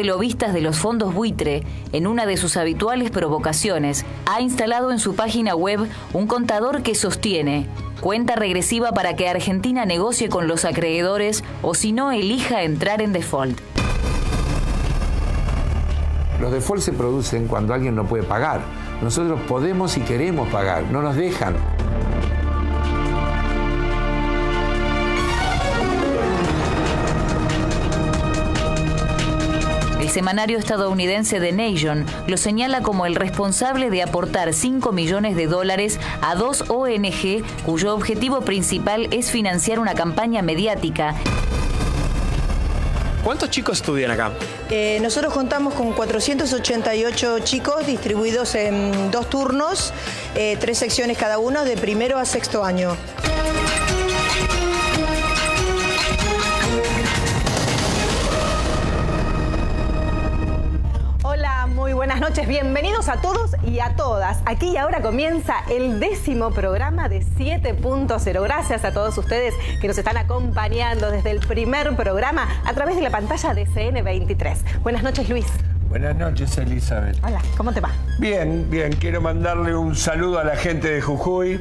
de lobistas de los fondos buitre, en una de sus habituales provocaciones, ha instalado en su página web un contador que sostiene cuenta regresiva para que Argentina negocie con los acreedores o si no elija entrar en default. Los defaults se producen cuando alguien no puede pagar. Nosotros podemos y queremos pagar, no nos dejan. El semanario estadounidense The Nation lo señala como el responsable de aportar 5 millones de dólares a dos ONG cuyo objetivo principal es financiar una campaña mediática. ¿Cuántos chicos estudian acá? Eh, nosotros contamos con 488 chicos distribuidos en dos turnos, eh, tres secciones cada uno, de primero a sexto año. Buenas noches, bienvenidos a todos y a todas. Aquí y ahora comienza el décimo programa de 7.0. Gracias a todos ustedes que nos están acompañando desde el primer programa a través de la pantalla de CN23. Buenas noches, Luis. Buenas noches, Elizabeth. Hola, ¿cómo te va? Bien, bien. Quiero mandarle un saludo a la gente de Jujuy,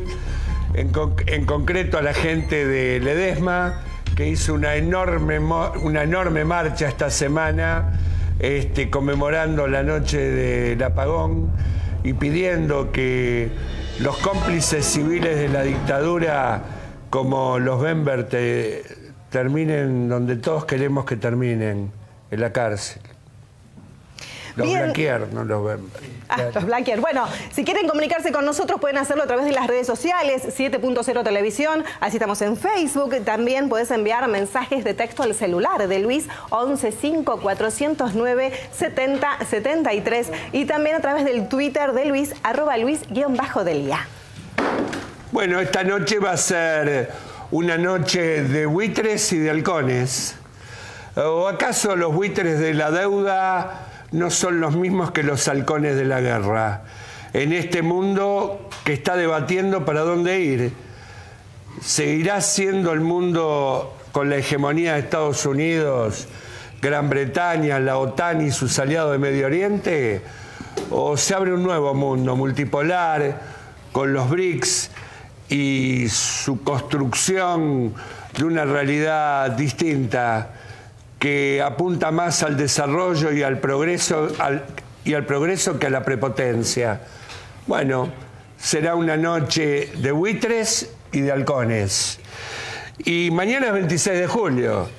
en, en concreto a la gente de Ledesma, que hizo una enorme, una enorme marcha esta semana este, conmemorando la noche del apagón y pidiendo que los cómplices civiles de la dictadura, como los Bember, terminen donde todos queremos que terminen, en la cárcel. Los Blaquier, no los ven. Ah, los Blaquier. Bueno, si quieren comunicarse con nosotros pueden hacerlo a través de las redes sociales, 7.0 Televisión, así estamos en Facebook. También puedes enviar mensajes de texto al celular de Luis 115 409 7073 y también a través del Twitter de Luis, arroba Luis-Delia. Bueno, esta noche va a ser una noche de buitres y de halcones. ¿O acaso los buitres de la deuda no son los mismos que los halcones de la guerra. En este mundo que está debatiendo para dónde ir, ¿seguirá siendo el mundo con la hegemonía de Estados Unidos, Gran Bretaña, la OTAN y sus aliados de Medio Oriente? ¿O se abre un nuevo mundo multipolar con los BRICS y su construcción de una realidad distinta? Que apunta más al desarrollo y al progreso, y al progreso que a la prepotencia. Bueno, será una noche de buitres y de halcones. Y mañana es 26 de julio.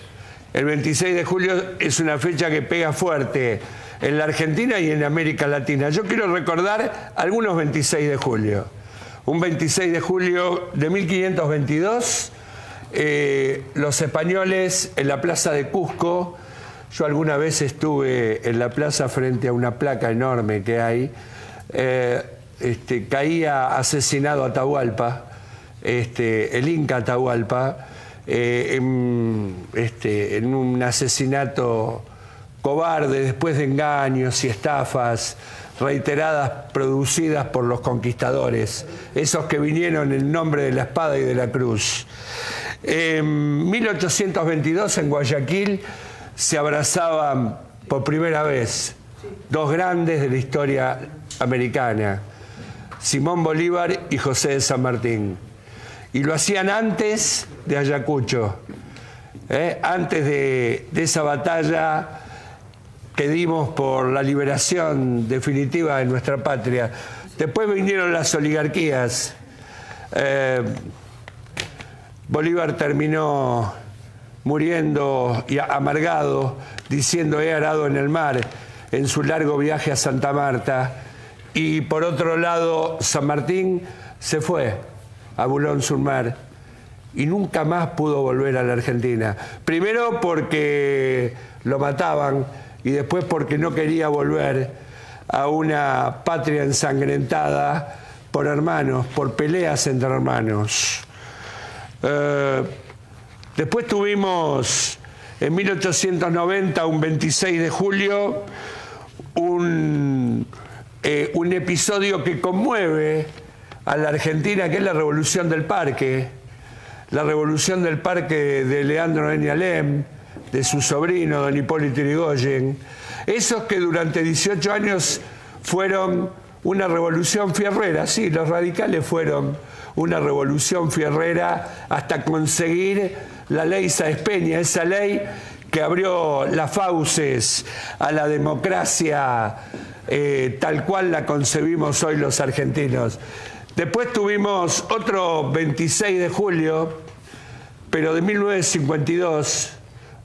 El 26 de julio es una fecha que pega fuerte en la Argentina y en América Latina. Yo quiero recordar algunos 26 de julio. Un 26 de julio de 1522 eh, los españoles en la plaza de Cusco, yo alguna vez estuve en la plaza frente a una placa enorme que hay, eh, este, caía asesinado Atahualpa, este, el Inca Atahualpa, eh, en, este, en un asesinato cobarde después de engaños y estafas reiteradas producidas por los conquistadores, esos que vinieron en nombre de la espada y de la cruz. En 1822 en Guayaquil se abrazaban por primera vez dos grandes de la historia americana, Simón Bolívar y José de San Martín. Y lo hacían antes de Ayacucho, ¿eh? antes de, esa batalla que dimos por la liberación definitiva de nuestra patria. Después vinieron las oligarquías. Eh, Bolívar terminó muriendo y amargado, diciendo he arado en el mar en su largo viaje a Santa Marta. Y por otro lado, San Martín se fue a Bulón sur Mar y nunca más pudo volver a la Argentina. Primero porque lo mataban y después porque no quería volver a una patria ensangrentada por hermanos, por peleas entre hermanos. Eh, después tuvimos en 1890, un 26 de julio, un, eh, un episodio que conmueve a la Argentina, que es la Revolución del Parque. La Revolución del Parque de Leandro Alem, de su sobrino, don Hipólito Yrigoyen, esos que durante 18 años fueron una revolución fierrera, sí, los radicales fueron una revolución fierrera hasta conseguir la ley Saez Peña, esa ley que abrió las fauces a la democracia eh, tal cual la concebimos hoy los argentinos. Después tuvimos otro 26 de julio, pero de 1952,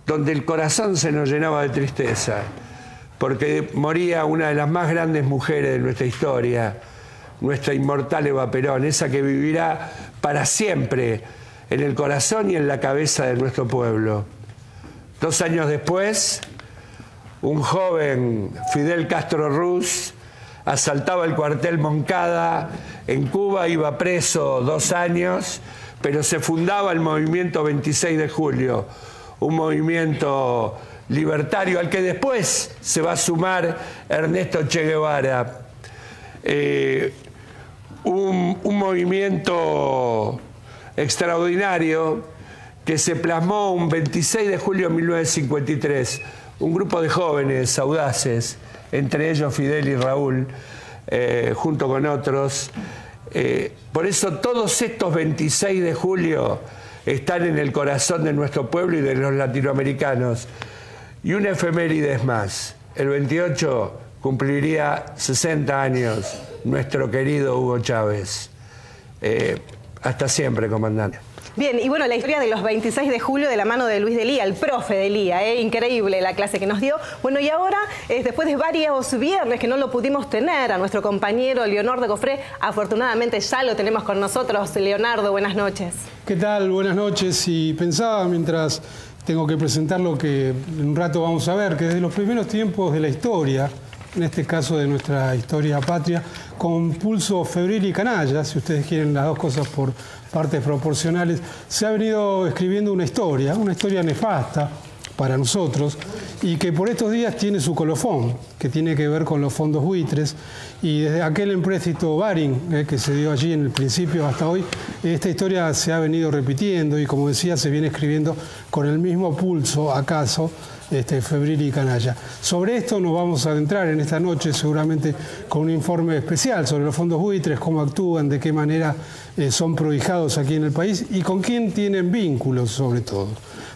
donde el corazón se nos llenaba de tristeza, porque moría una de las más grandes mujeres de nuestra historia, nuestra inmortal Eva Perón, esa que vivirá para siempre en el corazón y en la cabeza de nuestro pueblo. Dos años después, un joven, Fidel Castro Ruz, asaltaba el cuartel Moncada en Cuba, iba preso dos años, pero se fundaba el movimiento 26 de julio, un movimiento libertario al que después se va a sumar Ernesto Che Guevara. Eh, un, movimiento extraordinario que se plasmó un 26 de julio de 1953. Un grupo de jóvenes audaces, entre ellos Fidel y Raúl, eh, junto con otros. Eh, por eso todos estos 26 de julio están en el corazón de nuestro pueblo y de los latinoamericanos. Y una efeméride más. El 28 cumpliría 60 años nuestro querido Hugo Chávez. Eh, hasta siempre, comandante. Bien, y bueno, la historia de los 26 de julio de la mano de Luis Delía, el profe Delía, ¿eh? increíble la clase que nos dio. Bueno, y ahora, eh, después de varios viernes que no lo pudimos tener, a nuestro compañero Leonardo Cofré, afortunadamente ya lo tenemos con nosotros. Leonardo, buenas noches. ¿Qué tal? Buenas noches. Y pensaba mientras tengo que presentar lo que en un rato vamos a ver, que desde los primeros tiempos de la historia, en este caso de nuestra historia patria, con pulso febril y canalla, si ustedes quieren las dos cosas por partes proporcionales, se ha venido escribiendo una historia, una historia nefasta para nosotros y que por estos días tiene su colofón, que tiene que ver con los fondos buitres y desde aquel empréstito Baring eh, que se dio allí en el principio hasta hoy, esta historia se ha venido repitiendo y como decía se viene escribiendo con el mismo pulso acaso este, febril y canalla. Sobre esto nos vamos a adentrar en esta noche seguramente con un informe especial sobre los fondos buitres, cómo actúan, de qué manera eh, son prohijados aquí en el país y con quién tienen vínculos sobre todo.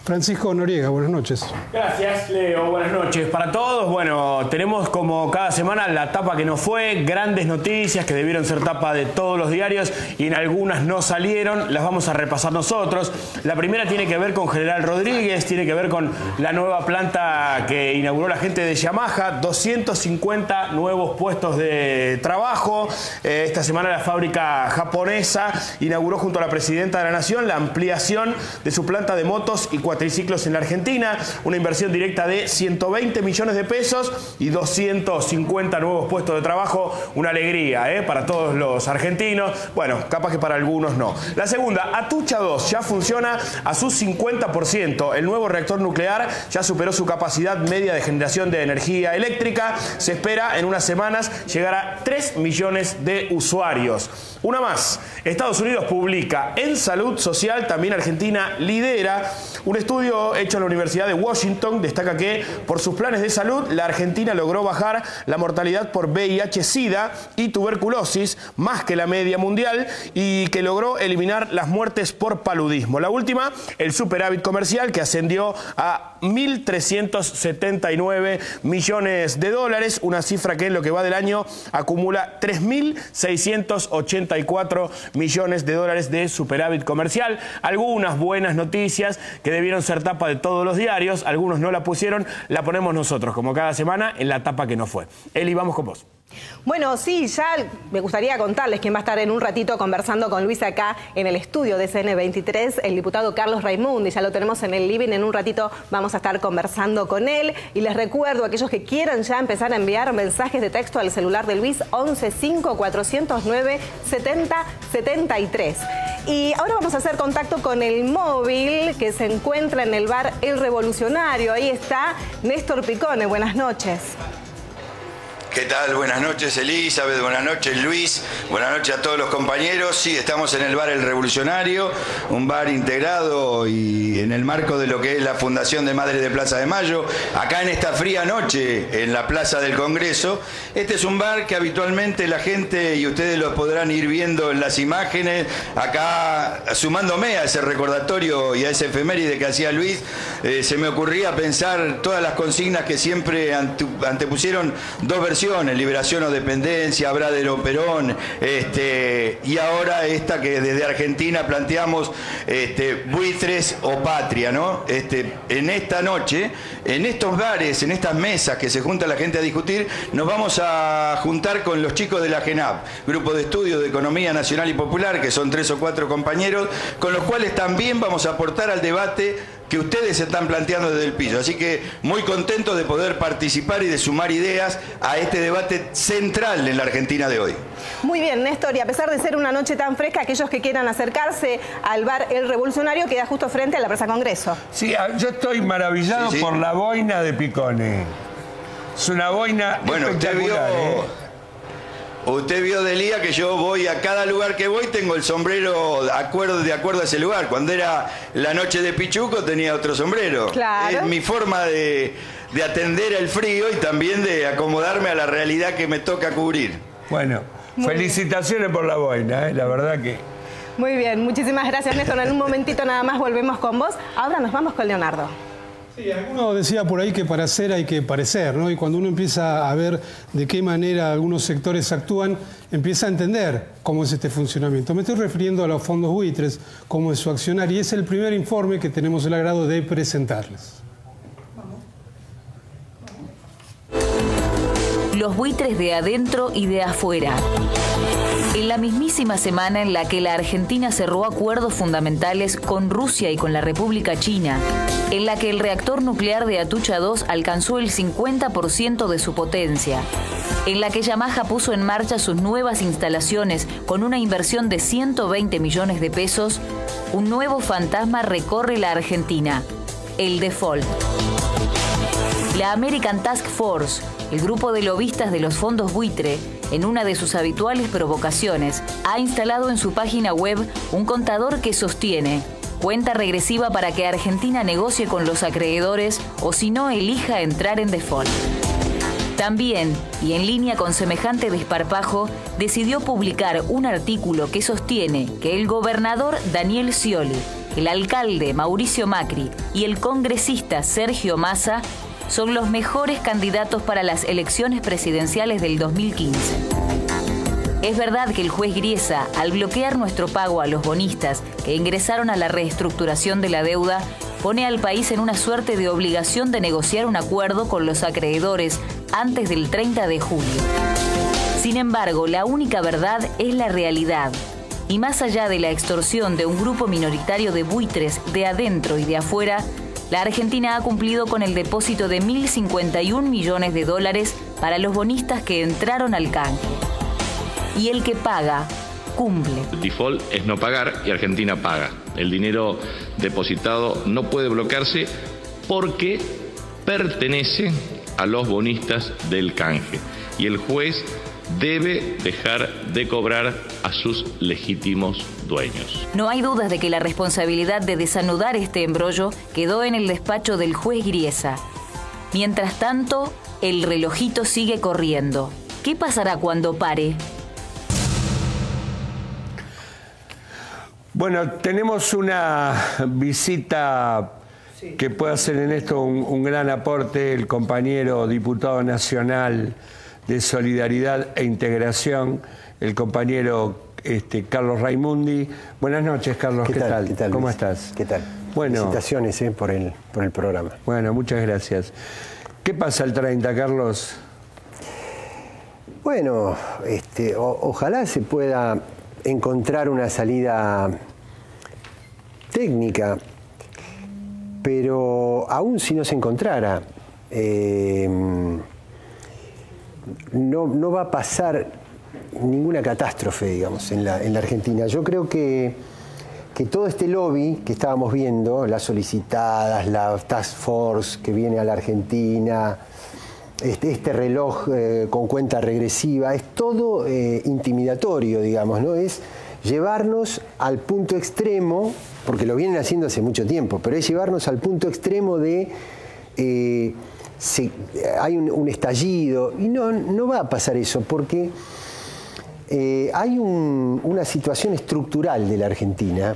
Francisco Noriega, buenas noches. Gracias, Leo. Buenas noches para todos. Bueno, tenemos como cada semana la tapa que no fue, grandes noticias que debieron ser tapa de todos los diarios y en algunas no salieron. Las vamos a repasar nosotros. La primera tiene que ver con General Rodríguez, tiene que ver con la nueva planta que inauguró la gente de Yamaha, 250 nuevos puestos de trabajo. Eh, esta semana la fábrica japonesa inauguró junto a la presidenta de la Nación la ampliación de su planta de motos y triciclos en la Argentina, una inversión directa de 120 millones de pesos y 250 nuevos puestos de trabajo, una alegría ¿eh? para todos los argentinos, bueno, capaz que para algunos no. La segunda, Atucha 2 ya funciona a su 50%, el nuevo reactor nuclear ya superó su capacidad media de generación de energía eléctrica, se espera en unas semanas llegar a 3 millones de usuarios. Una más, Estados Unidos publica en salud social, también Argentina lidera un estudio hecho en la Universidad de Washington destaca que por sus planes de salud la Argentina logró bajar la mortalidad por VIH-Sida y tuberculosis más que la media mundial y que logró eliminar las muertes por paludismo. La última, el superávit comercial que ascendió a 1.379 millones de dólares, una cifra que en lo que va del año acumula 3.684 millones de dólares de superávit comercial. Algunas buenas noticias que debieron ser tapa de todos los diarios, algunos no la pusieron, la ponemos nosotros, como cada semana, en la tapa que no fue. Eli, vamos con vos. Bueno, sí, ya me gustaría contarles quién va a estar en un ratito conversando con Luis acá en el estudio de CN23, el diputado Carlos Raimundi, ya lo tenemos en el living, en un ratito vamos a estar conversando con él y les recuerdo a aquellos que quieran ya empezar a enviar mensajes de texto al celular de Luis 115 409 7073. Y ahora vamos a hacer contacto con el móvil que se encuentra en el bar El Revolucionario. Ahí está Néstor Picone. Buenas noches. ¿Qué tal? Buenas noches Elizabeth, buenas noches Luis, buenas noches a todos los compañeros. Sí, estamos en el bar El Revolucionario, un bar integrado y en el marco de lo que es la Fundación de Madres de Plaza de Mayo, acá en esta fría noche en la Plaza del Congreso. Este es un bar que habitualmente la gente, y ustedes lo podrán ir viendo en las imágenes, acá sumándome a ese recordatorio y a ese efeméride que hacía Luis, eh, se me ocurría pensar todas las consignas que siempre antepusieron dos versiones Liberación o Dependencia, Abradero Perón, este, y ahora esta que desde Argentina planteamos, este, Buitres o Patria, ¿no? Este, en esta noche, en estos bares, en estas mesas que se junta la gente a discutir, nos vamos a juntar con los chicos de la GENAP, Grupo de Estudios de Economía Nacional y Popular, que son tres o cuatro compañeros, con los cuales también vamos a aportar al debate que ustedes están planteando desde el piso. Así que muy contento de poder participar y de sumar ideas a este debate central en la Argentina de hoy. Muy bien, Néstor, y a pesar de ser una noche tan fresca, aquellos que quieran acercarse al bar El Revolucionario queda justo frente a la Plaza Congreso. Sí, yo estoy maravillado por la boina de Picone. Es una boina bueno, espectacular, usted vio... ¿eh? Usted vio Delía que yo voy a cada lugar que voy, tengo el sombrero de acuerdo, de acuerdo a ese lugar. Cuando era la noche de Pichuco tenía otro sombrero. Claro. Es mi forma de, atender el frío y también de acomodarme a la realidad que me toca cubrir. Bueno, felicitaciones por la boina, ¿eh? la verdad que... Muy bien, muchísimas gracias Néstor. En un momentito nada más volvemos con vos. Ahora nos vamos con Leonardo. Sí, alguno decía por ahí que para ser hay que parecer, ¿no? Y cuando uno empieza a ver de qué manera algunos sectores actúan, empieza a entender cómo es este funcionamiento. Me estoy refiriendo a los fondos buitres, cómo es su accionar, y es el primer informe que tenemos el agrado de presentarles. Los buitres de adentro y de afuera. En la mismísima semana en la que la Argentina cerró acuerdos fundamentales con Rusia y con la República China, en la que el reactor nuclear de Atucha 2 alcanzó el 50% de su potencia, en la que Yamaha puso en marcha sus nuevas instalaciones con una inversión de 120 millones de pesos, un nuevo fantasma recorre la Argentina, el default. La American Task Force, el grupo de lobistas de los fondos buitre, en una de sus habituales provocaciones, ha instalado en su página web un contador que sostiene cuenta regresiva para que Argentina negocie con los acreedores o si no elija entrar en default. También, y en línea con semejante desparpajo, decidió publicar un artículo que sostiene que el gobernador Daniel Scioli, el alcalde Mauricio Macri y el congresista Sergio Massa son los mejores candidatos para las elecciones presidenciales del 2015. Es verdad que el juez Griesa, al bloquear nuestro pago a los bonistas que ingresaron a la reestructuración de la deuda, pone al país en una suerte de obligación de negociar un acuerdo con los acreedores antes del 30 de julio. Sin embargo, la única verdad es la realidad. Y más allá de la extorsión de un grupo minoritario de buitres de adentro y de afuera, la Argentina ha cumplido con el depósito de 1.051 millones de dólares para los bonistas que entraron al canje. Y el que paga, cumple. El default es no pagar y Argentina paga. El dinero depositado no puede bloquearse porque pertenece a los bonistas del canje. Y el juez debe dejar de cobrar a sus legítimos dueños. No hay dudas de que la responsabilidad de desanudar este embrollo quedó en el despacho del juez Griesa. Mientras tanto, el relojito sigue corriendo. ¿Qué pasará cuando pare? Bueno, tenemos una visita que puede hacer en esto un, un gran aporte el compañero diputado nacional de Solidaridad e Integración, el compañero este, Carlos Raimundi. Buenas noches, Carlos. ¿Qué, tal? ¿Cómo estás? ¿Qué tal? Bueno, Felicitaciones eh, por, el, por el programa. Bueno, muchas gracias. ¿Qué pasa el 30, Carlos? Bueno, este, ojalá se pueda encontrar una salida técnica, pero aún si no se encontrara, eh, no, va a pasar ninguna catástrofe, digamos, en la, Argentina. Yo creo que, que, todo este lobby que estábamos viendo, las solicitadas, la Task Force que viene a la Argentina, este, este reloj eh, con cuenta regresiva, es todo eh, intimidatorio, digamos, ¿no? Es llevarnos al punto extremo, porque lo vienen haciendo hace mucho tiempo, pero es llevarnos al punto extremo de eh, hay un, estallido, y no, no va a pasar eso, porque hay una situación estructural de la Argentina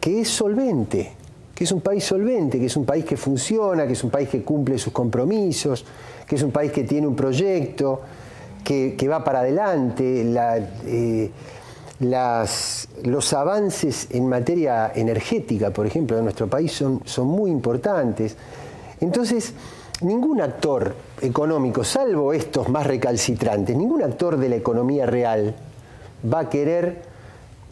que es solvente que es un país solvente, que es un país que funciona, que es un país que cumple sus compromisos, que es un país que tiene un proyecto, que, va para adelante. Eh, los avances en materia energética, por ejemplo, de nuestro país son, son muy importantes. Entonces, ningún actor económico, salvo estos más recalcitrantes, ningún actor de la economía real va a querer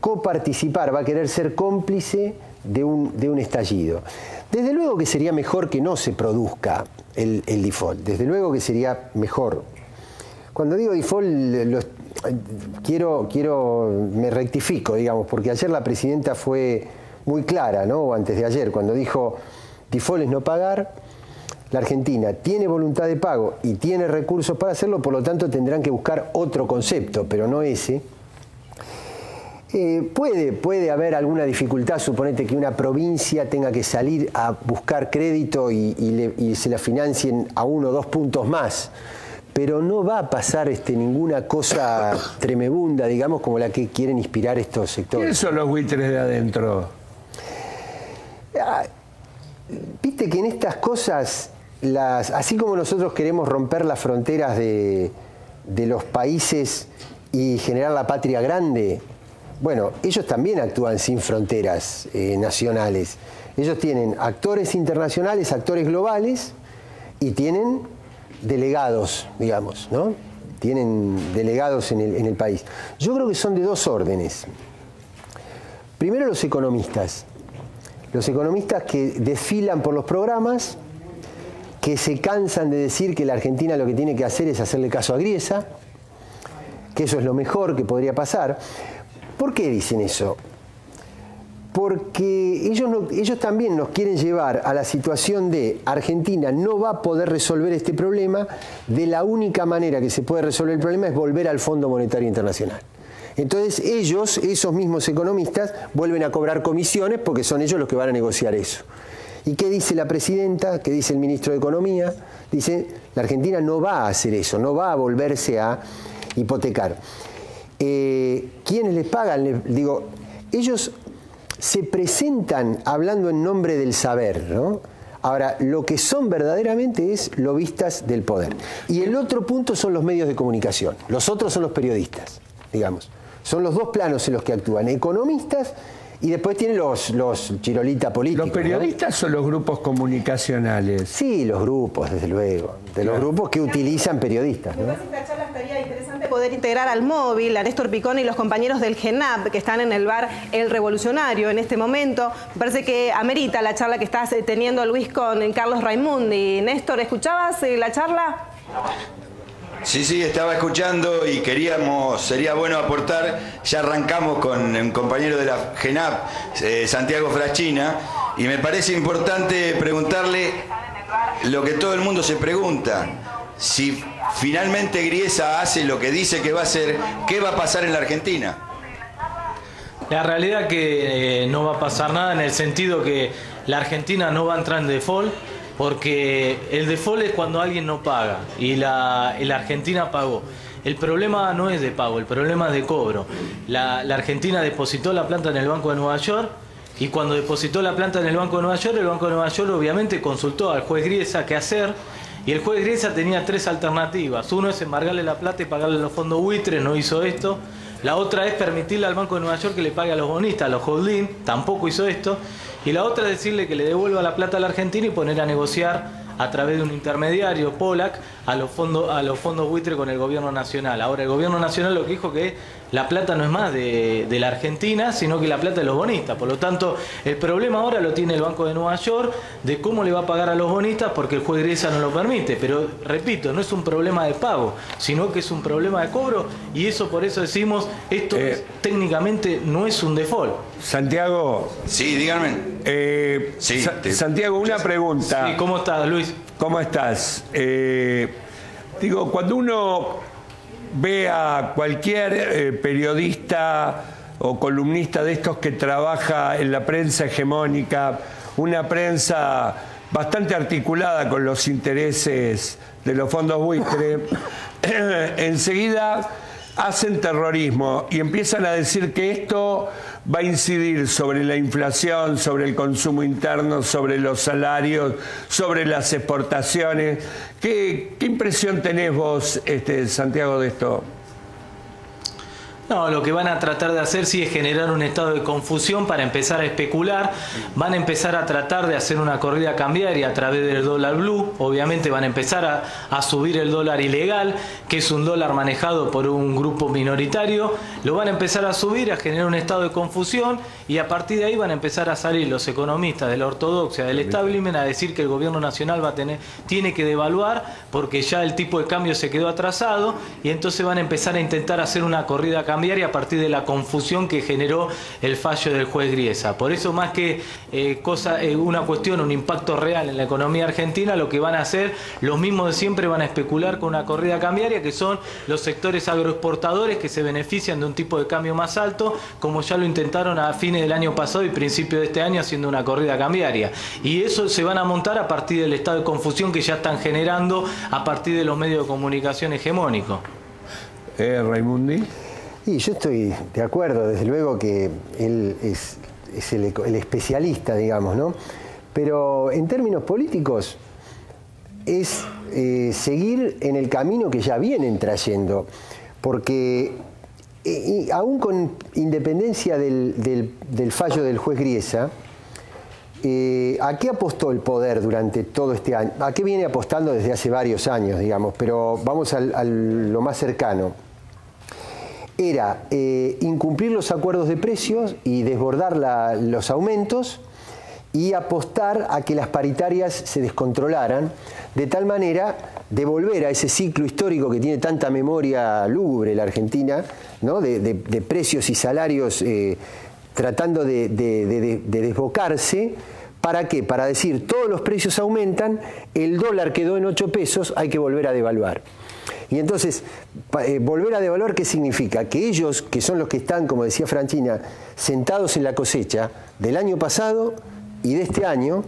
coparticipar, va a querer ser cómplice de un, estallido. Desde luego que sería mejor que no se produzca el, default, desde luego que sería mejor. Cuando digo default, quiero, quiero, me rectifico, digamos, porque ayer la presidenta fue muy clara, ¿no? O antes de ayer, cuando dijo default es no pagar, la Argentina tiene voluntad de pago y tiene recursos para hacerlo, por lo tanto tendrán que buscar otro concepto, pero no ese eh, puede, puede haber alguna dificultad, suponete que una provincia tenga que salir a buscar crédito y, se la financien a uno o dos puntos más, pero no va a pasar este, ninguna cosa tremebunda, digamos, como la que quieren inspirar estos sectores. ¿Quiénes son los buitres de adentro? Ah, viste que en estas cosas, así como nosotros queremos romper las fronteras de, los países y generar la patria grande, bueno, ellos también actúan sin fronteras eh, nacionales. Ellos tienen actores internacionales, actores globales y tienen delegados, digamos, ¿no? Tienen delegados en el, en el país. Yo creo que son de dos órdenes. Primero los economistas. Los economistas que desfilan por los programas, que se cansan de decir que la Argentina lo que tiene que hacer es hacerle caso a Griesa, que eso es lo mejor que podría pasar. ¿Por qué dicen eso? Porque ellos, ellos también nos quieren llevar a la situación de Argentina no va a poder resolver este problema, de la única manera que se puede resolver el problema es volver al Fondo Monetario Internacional. Entonces ellos, esos mismos economistas, vuelven a cobrar comisiones porque son ellos los que van a negociar eso. ¿Y qué dice la presidenta? ¿Qué dice el ministro de Economía? Dice, la Argentina no va a hacer eso, no va a volverse a hipotecar. Eh, ¿quiénes les pagan? digo, ellos se presentan hablando en nombre del saber, ¿no? Ahora, lo que son verdaderamente es lobistas del poder. Y el otro punto son los medios de comunicación. Los otros son los periodistas, digamos. Son los dos planos en los que actúan. Economistas y después tiene los, los chirolita políticos. ¿Los periodistas o los grupos comunicacionales? Sí, los grupos, desde luego. De los grupos que utilizan periodistas. ¿no? esta charla estaría interesante poder integrar al móvil a Néstor Picón y los compañeros del GENAP que están en el bar El Revolucionario en este momento. Me parece que amerita la charla que estás teniendo Luis con Carlos Raimundi. Néstor, ¿escuchabas eh, la charla? Sí, sí, estaba escuchando y queríamos, sería bueno aportar, ya arrancamos con un compañero de la GENAP, eh, Santiago Frachina, y me parece importante preguntarle lo que todo el mundo se pregunta, si finalmente Griesa hace lo que dice que va a hacer, ¿qué va a pasar en la Argentina? La realidad que eh, no va a pasar nada en el sentido que la Argentina no va a entrar en default, porque el default es cuando alguien no paga y la, Argentina pagó. El problema no es de pago, el problema es de cobro. La, Argentina depositó la planta en el Banco de Nueva York y cuando depositó la planta en el Banco de Nueva York, el Banco de Nueva York obviamente consultó al juez Griesa qué hacer y el juez Griesa tenía tres alternativas. Uno es embargarle la plata y pagarle los fondos buitres, no hizo esto. La otra es permitirle al Banco de Nueva York que le pague a los bonistas, a los holding, tampoco hizo esto. Y la otra es decirle que le devuelva la plata a la Argentina y poner a negociar a través de un intermediario, POLAC, a los fondos, a los fondos buitre con el gobierno nacional. Ahora, el gobierno nacional lo que dijo que la plata no es más de, de, la Argentina, sino que la plata de los bonistas. Por lo tanto, el problema ahora lo tiene el Banco de Nueva York de cómo le va a pagar a los bonistas porque el juez Griesa no lo permite. Pero, repito, no es un problema de pago, sino que es un problema de cobro y eso por eso decimos, esto Eh, técnicamente no es un default. Santiago. Sí, díganme. Eh, Sí, Sa- te- Santiago, una pregunta. Sí, ¿Cómo estás, Luis? ¿Cómo estás? Eh, digo, cuando uno ve a cualquier eh, periodista o columnista de estos que trabaja en la prensa hegemónica, una prensa bastante articulada con los intereses de los fondos buitre, enseguida hacen terrorismo y empiezan a decir que esto va a incidir sobre la inflación, sobre el consumo interno, sobre los salarios, sobre las exportaciones. ¿Qué, impresión tenés vos, este, Santiago, de esto? No, lo que van a tratar de hacer sí es generar un estado de confusión para empezar a especular. Van a empezar a tratar de hacer una corrida cambiaria a través del dólar blue. Obviamente van a empezar a, a subir el dólar ilegal, que es un dólar manejado por un grupo minoritario. Lo van a empezar a subir, a generar un estado de confusión y a partir de ahí van a empezar a salir los economistas de la ortodoxia, del establishment, a decir que el gobierno nacional va a tener, tiene que devaluar porque ya el tipo de cambio se quedó atrasado y entonces van a empezar a intentar hacer una corrida cambiaria a partir de la confusión que generó el fallo del juez Griesa. Por eso más que eh, cosa, eh, una cuestión, un impacto real en la economía argentina, lo que van a hacer, los mismos de siempre van a especular con una corrida cambiaria, que son los sectores agroexportadores que se benefician de un tipo de cambio más alto, como ya lo intentaron a fines del año pasado y principio de este año haciendo una corrida cambiaria. Y eso se van a montar a partir del estado de confusión que ya están generando a partir de los medios de comunicación hegemónicos. Eh, Raimundi. Y yo estoy de acuerdo, desde luego que él es, el, especialista, digamos, ¿no? Pero en términos políticos es eh, seguir en el camino que ya vienen trayendo, porque eh, aún con independencia del, fallo del juez Griesa, eh, ¿A qué apostó el poder durante todo este año? ¿A qué viene apostando desde hace varios años, digamos? Pero vamos a lo más cercano. Era eh, incumplir los acuerdos de precios y desbordar los aumentos y apostar a que las paritarias se descontrolaran, de tal manera de volver a ese ciclo histórico que tiene tanta memoria lúgubre la Argentina, ¿no? de, de- de precios y salarios eh, tratando de- de desbocarse. ¿Para qué? Para decir, todos los precios aumentan, el dólar quedó en 8 pesos, hay que volver a devaluar. Y entonces, eh, volver a devaluar, ¿qué significa? Que ellos, que son los que están, como decía Franchina, sentados en la cosecha del año pasado y de este año,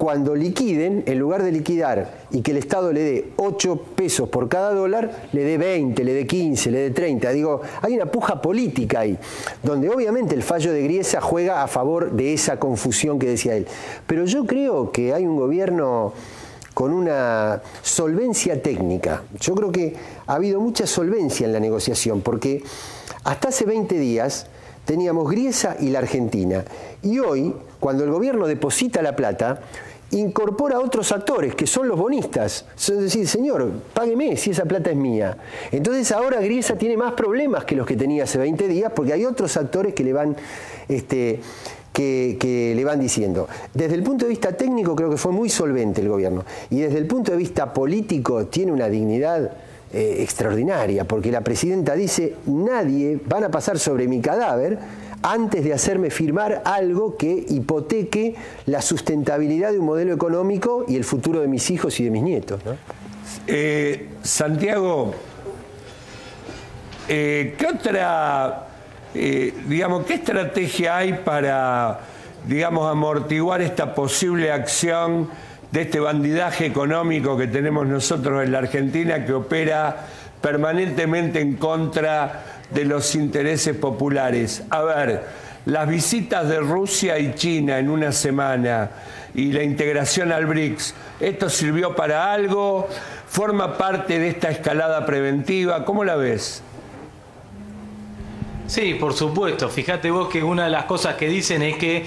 cuando liquiden, en lugar de liquidar y que el Estado le dé 8 pesos por cada dólar, le dé 20, le dé 15, le dé 30. Digo, hay una puja política ahí, donde obviamente el fallo de Griesa juega a favor de esa confusión que decía él. Pero yo creo que hay un gobierno con una solvencia técnica. Yo creo que ha habido mucha solvencia en la negociación, porque hasta hace 20 días teníamos Griesa y la Argentina. Y hoy, cuando el gobierno deposita la plata, incorpora a otros actores, que son los bonistas. Es decir, señor, págueme si esa plata es mía. Entonces ahora Griesa tiene más problemas que los que tenía hace 20 días, porque hay otros actores que le van... Este, que, le van diciendo. Desde el punto de vista técnico creo que fue muy solvente el gobierno y desde el punto de vista político tiene una dignidad eh, extraordinaria, porque la presidenta dice, nadie van a pasar sobre mi cadáver antes de hacerme firmar algo que hipoteque la sustentabilidad de un modelo económico y el futuro de mis hijos y de mis nietos. Eh, Santiago, eh, ¿qué otra, eh, digamos, qué estrategia hay para, digamos, amortiguar esta posible acción de este bandidaje económico que tenemos nosotros en la Argentina que opera permanentemente en contra de los intereses populares? A ver, las visitas de Rusia y China en una semana y la integración al BRICS, ¿esto sirvió para algo? ¿Forma parte de esta escalada preventiva? ¿Cómo la ves? Sí, por supuesto. Fíjate vos que una de las cosas que dicen es que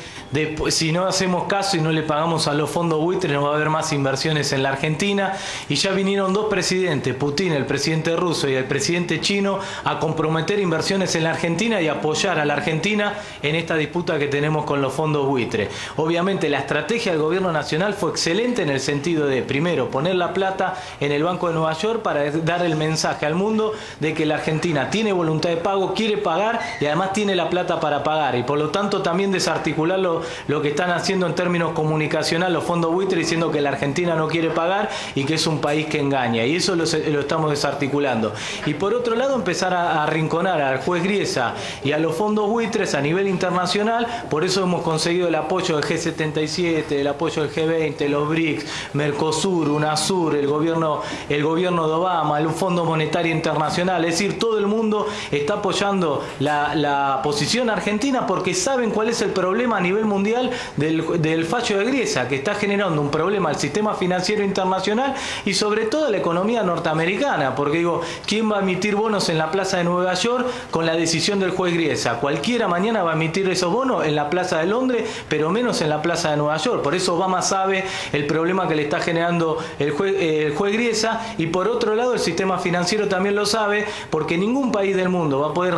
si no hacemos caso y no le pagamos a los fondos buitres no va a haber más inversiones en la Argentina. Y ya vinieron dos presidentes, Putin, el presidente ruso y el presidente chino, a comprometer inversiones en la Argentina y apoyar a la Argentina en esta disputa que tenemos con los fondos buitres. Obviamente la estrategia del gobierno nacional fue excelente en el sentido de, primero, poner la plata en el Banco de Nueva York para dar el mensaje al mundo de que la Argentina tiene voluntad de pago, quiere pagar y además tiene la plata para pagar. Y por lo tanto también desarticular lo, que están haciendo en términos comunicacionales los fondos buitres diciendo que la Argentina no quiere pagar y que es un país que engaña. Y eso lo, estamos desarticulando. Y por otro lado empezar a, arrinconar al juez Griesa y a los fondos buitres a nivel internacional. Por eso hemos conseguido el apoyo del G77, el apoyo del G20, los BRICS, Mercosur, UNASUR, el gobierno, el gobierno de Obama, el Fondo Monetario Internacional. Es decir, todo el mundo está apoyando la, posición argentina porque saben cuál es el problema a nivel mundial del, fallo de Griesa, que está generando un problema al sistema financiero internacional y sobre todo a la economía norteamericana, porque digo, ¿quién va a emitir bonos en la plaza de Nueva York con la decisión del juez Griesa? Cualquiera mañana va a emitir esos bonos en la plaza de Londres, pero menos en la plaza de Nueva York. Por eso Obama sabe el problema que le está generando el juez, el juez Griesa y por otro lado el sistema financiero también lo sabe, porque ningún país del mundo va a poder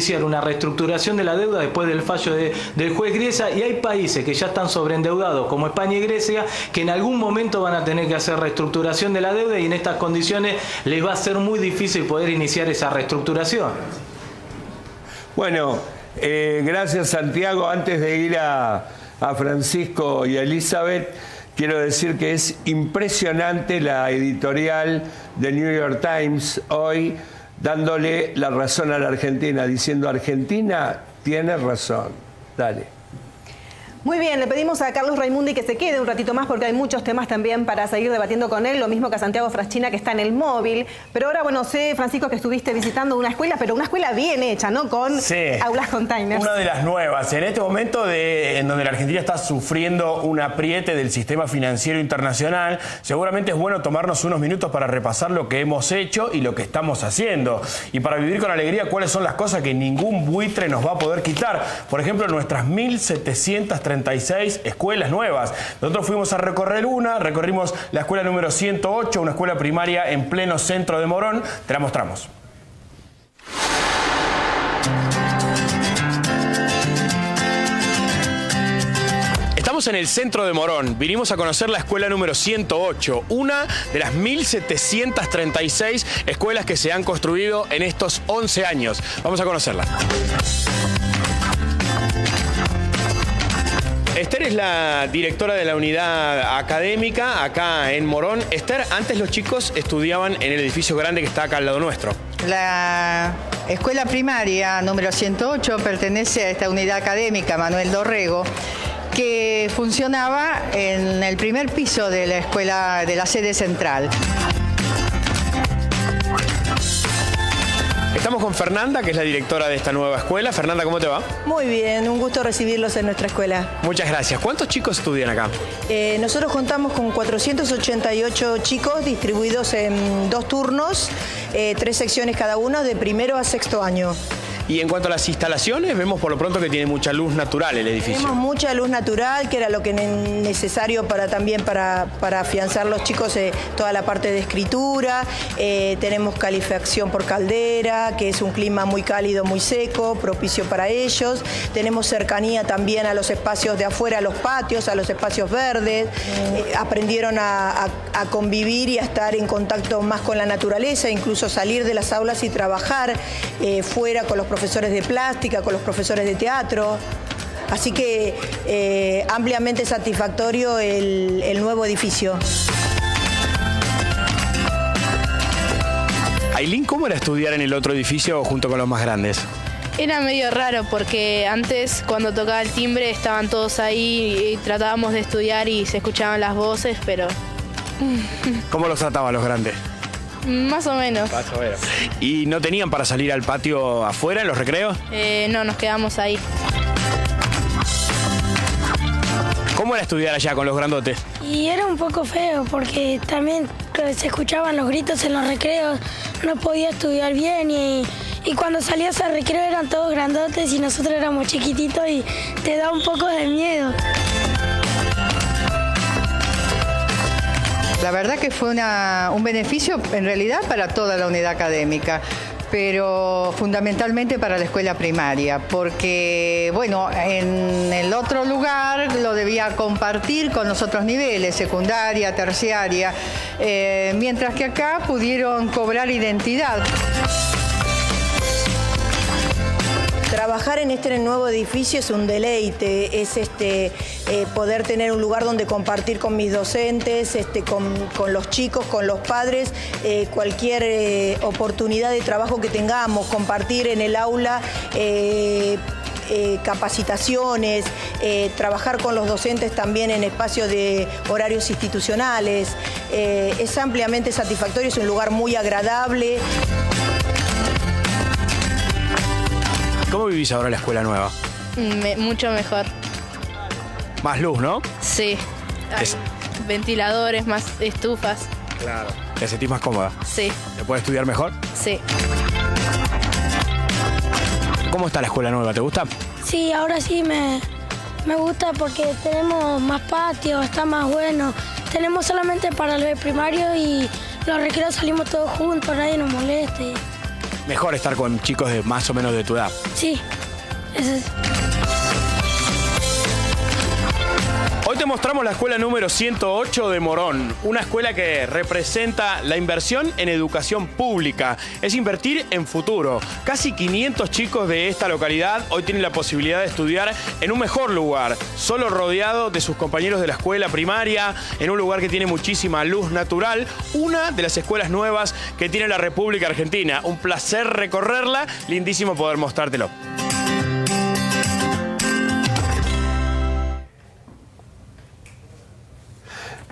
iniciar una reestructuración de la deuda después del fallo del juez Griesa y hay países que ya están sobreendeudados como España y Grecia que en algún momento van a tener que hacer reestructuración de la deuda y en estas condiciones les va a ser muy difícil poder iniciar esa reestructuración. Bueno, eh, gracias Santiago. Antes de ir a, Francisco y Elizabeth, quiero decir que es impresionante la editorial de New York Times hoy dándole la razón a la Argentina, diciendo Argentina tiene razón. Dale. Muy bien, le pedimos a Carlos Raimundi que se quede un ratito más porque hay muchos temas también para seguir debatiendo con él, lo mismo que a Santiago Fraschina que está en el móvil. Pero ahora, bueno, sé, Francisco, que estuviste visitando una escuela, pero una escuela bien hecha, ¿no? Con aulas containers. Una de las nuevas. En este momento de, en donde la Argentina está sufriendo un apriete del sistema financiero internacional, seguramente es bueno tomarnos unos minutos para repasar lo que hemos hecho y lo que estamos haciendo. Y para vivir con alegría cuáles son las cosas que ningún buitre nos va a poder quitar. Por ejemplo, nuestras 1.730 36 escuelas nuevas. Nosotros fuimos a recorrer una, recorrimos la escuela número 108, una escuela primaria en pleno centro de Morón. Te la mostramos. Estamos en el centro de Morón. Vinimos a conocer la escuela número 108, una de las 1.736 escuelas que se han construido en estos 11 años. Vamos a conocerla. Esther es la directora de la unidad académica acá en Morón. Esther, antes los chicos estudiaban en el edificio grande que está acá al lado nuestro. La escuela primaria número 108 pertenece a esta unidad académica Manuel Dorrego que funcionaba en el primer piso de la escuela de la sede central. Estamos con Fernanda, que es la directora de esta nueva escuela. Fernanda, ¿cómo te va? Muy bien, un gusto recibirlos en nuestra escuela. Muchas gracias. ¿Cuántos chicos estudian acá? Eh, nosotros contamos con 488 chicos distribuidos en dos turnos, eh, tres secciones cada uno, de primero a sexto año. Y en cuanto a las instalaciones, vemos por lo pronto que tiene mucha luz natural el edificio. Tenemos mucha luz natural, que era lo que es necesario para también para, para afianzar los chicos eh, toda la parte de escritura. Eh, tenemos calefacción por caldera, que es un clima muy cálido, muy seco, propicio para ellos. Tenemos cercanía también a los espacios de afuera, a los patios, a los espacios verdes. Eh, aprendieron a, a convivir y a estar en contacto más con la naturaleza, incluso salir de las aulas y trabajar fuera con los profesores profesores de plástica, con los profesores de teatro. Así que eh, ampliamente satisfactorio el, el nuevo edificio. Aileen, ¿cómo era estudiar en el otro edificio junto con los más grandes? Era medio raro porque antes cuando tocaba el timbre estaban todos ahí y tratábamos de estudiar y se escuchaban las voces, pero... ¿Cómo los trataban los grandes? Más o menos. Más o menos. ¿Y no tenían para salir al patio afuera en los recreos? Eh, no, nos quedamos ahí. ¿Cómo era estudiar allá con los grandotes? Y era un poco feo porque también se escuchaban los gritos en los recreos, no podía estudiar bien y, y cuando salías al recreo eran todos grandotes y nosotros éramos chiquititos y te da un poco de miedo. La verdad que fue un beneficio en realidad para toda la unidad académica pero fundamentalmente para la escuela primaria, porque, bueno, en el otro lugar lo debía compartir con los otros niveles, secundaria, terciaria, eh, mientras que acá pudieron cobrar identidad. Trabajar en este nuevo edificio es un deleite, es este, eh, poder tener un lugar donde compartir con mis docentes, este, con, los chicos, con los padres, eh, cualquier eh, oportunidad de trabajo que tengamos, compartir en el aula. capacitaciones, trabajar con los docentes también en espacios de horarios institucionales. es ampliamente satisfactorio, es un lugar muy agradable. ¿Cómo vivís ahora la escuela nueva? mucho mejor. Más luz, ¿no? Sí. ventiladores, más estufas. Claro. ¿Te sentís más cómoda? Sí. ¿Te puedes estudiar mejor? Sí. ¿Cómo está la escuela nueva? ¿Te gusta? Sí, ahora sí me, me gusta porque tenemos más patio, está más bueno. Tenemos solamente para el primario y los recreos salimos todos juntos, nadie nos moleste mejor estar con chicos de más o menos de tu edad. Sí, eso es. Te mostramos la escuela número 108 de Morón, una escuela que representa la inversión en educación pública, es invertir en futuro. Casi 500 chicos de esta localidad hoy tienen la posibilidad de estudiar en un mejor lugar, solo rodeado de sus compañeros de la escuela primaria, en un lugar que tiene muchísima luz natural, una de las escuelas nuevas que tiene la República Argentina. Un placer recorrerla, lindísimo poder mostrártelo.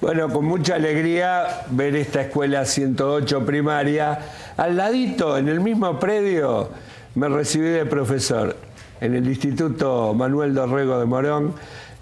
Bueno, con mucha alegría ver esta escuela 108 primaria. Al ladito, en el mismo predio, me recibí de profesor en el Instituto Manuel Dorrego de Morón,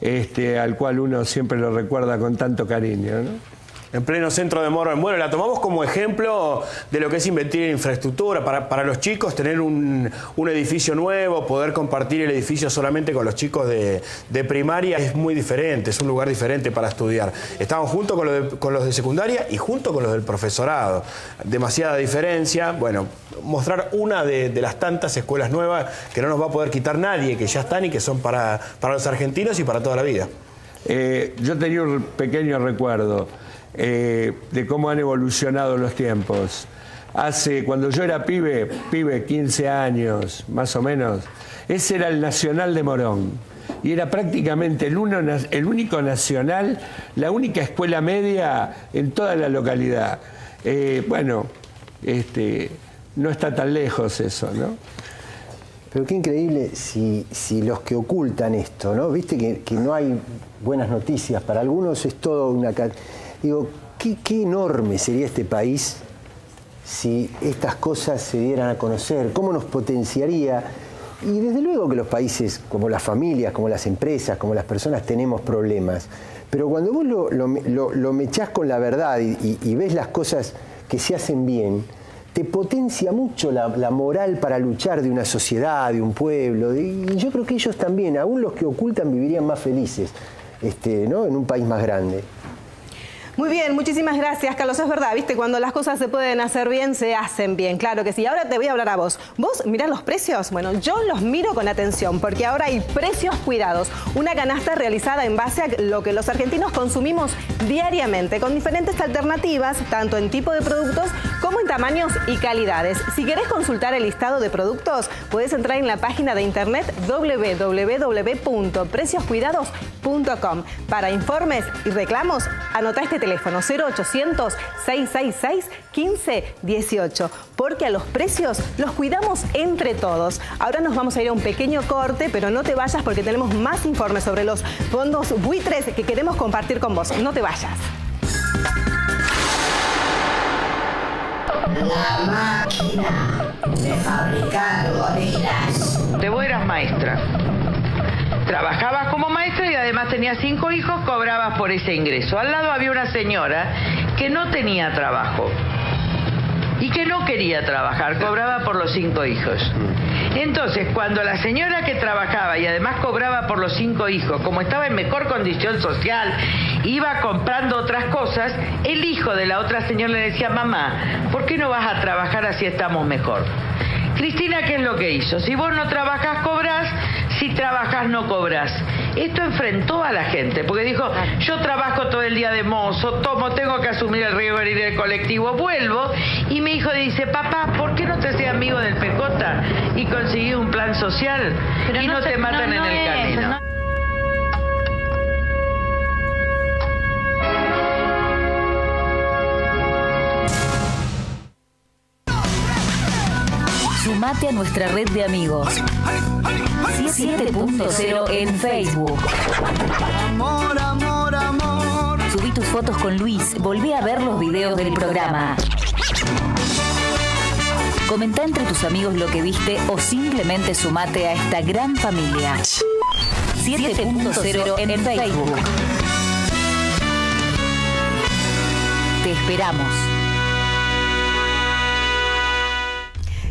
este, al cual uno siempre lo recuerda con tanto cariño. ¿no? En pleno centro de Morón. Bueno, la tomamos como ejemplo de lo que es invertir en infraestructura para, los chicos, tener un, edificio nuevo, poder compartir el edificio solamente con los chicos de, primaria es muy diferente, es un lugar diferente para estudiar. Estamos junto con, los de secundaria y junto con los del profesorado. Demasiada diferencia. Bueno, mostrar una de, las tantas escuelas nuevas que no nos va a poder quitar nadie, que ya están y que son para, los argentinos y para toda la vida. Eh, yo tenía un pequeño recuerdo. Eh, de cómo han evolucionado los tiempos. Hace, cuando yo era pibe, pibe 15 años, más o menos, ese era el Nacional de Morón. Y era prácticamente el, el único nacional, la única escuela media en toda la localidad. Eh, bueno, este, no está tan lejos eso, ¿no? Pero qué increíble si, si los que ocultan esto, ¿no? Viste que, que, no hay buenas noticias. Para algunos es todo una... Digo, ¿qué, enorme sería este país si estas cosas se dieran a conocer, cómo nos potenciaría. Y desde luego que los países, como las familias, como las empresas, como las personas, tenemos problemas. Pero cuando vos lo, lo, mechás con la verdad y, ves las cosas que se hacen bien, te potencia mucho la, moral para luchar de una sociedad, de un pueblo. Y yo creo que ellos también, aún los que ocultan, vivirían más felices este, ¿no? en un país más grande. Muy bien, muchísimas gracias, Carlos. Es verdad, viste, cuando las cosas se pueden hacer bien, se hacen bien. Claro que sí. Ahora te voy a hablar a vos. ¿Vos mirás los precios? Bueno, yo los miro con atención, porque ahora hay precios cuidados. Una canasta realizada en base a lo que los argentinos consumimos diariamente, con diferentes alternativas, tanto en tipo de productos como en tamaños y calidades. Si querés consultar el listado de productos, puedes entrar en la página de internet www.precioscuidados.com. Para informes y reclamos, anota este teléfono 0800-666-1518, porque a los precios los cuidamos entre todos. Ahora nos vamos a ir a un pequeño corte, pero no te vayas porque tenemos más informes sobre los fondos buitres que queremos compartir con vos. No te vayas. La máquina de fabricar gorilas. De vos eras maestra. Trabajabas como maestra y además tenías cinco hijos, cobrabas por ese ingreso. Al lado había una señora que no tenía trabajo. y que no quería trabajar, cobraba por los cinco hijos. Entonces, cuando la señora que trabajaba y además cobraba por los cinco hijos, como estaba en mejor condición social, iba comprando otras cosas, el hijo de la otra señora le decía, mamá, ¿por qué no vas a trabajar así estamos mejor? Cristina, ¿qué es lo que hizo? Si vos no trabajas, cobras, si trabajas, no cobras. Esto enfrentó a la gente, porque dijo, yo trabajo todo el día de mozo, tomo, tengo que asumir el riesgo de ir del colectivo, vuelvo, y mi hijo dice, papá, ¿por qué no te seas amigo del PJ y conseguí un plan social y no, te matan en el camino? Sumate a nuestra red de amigos. 7.0 en Facebook. Amor, amor, amor. Subí tus fotos con Luis. Volví a ver los videos del programa. Comenta entre tus amigos lo que viste o simplemente sumate a esta gran familia. 7.0 en Facebook. Te esperamos.